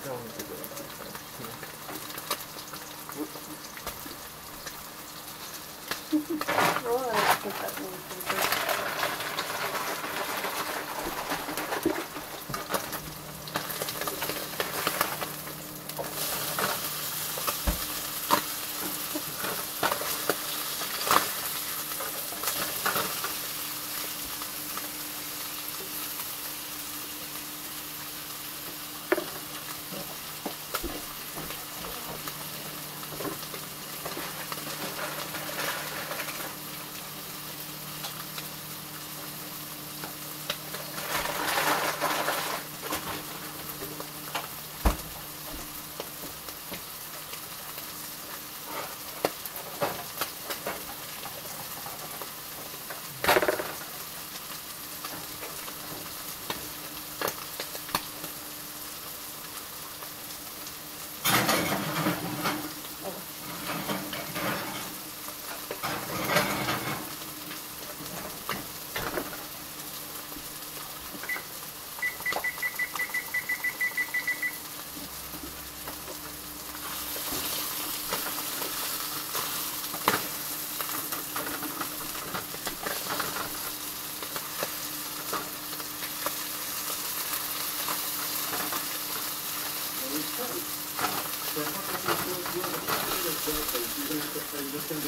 を見てください。Gracias.